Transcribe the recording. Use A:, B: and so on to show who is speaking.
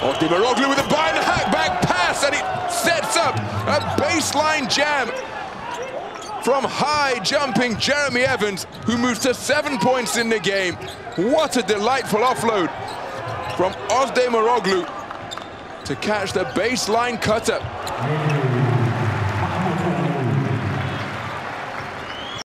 A: Ozdemiroglu with a behind hack back pass and it sets up a baseline jam from high jumping Jeremy Evans, who moves to seven points in the game. What a delightful offload from Ozdemiroglu to catch the baseline cutter.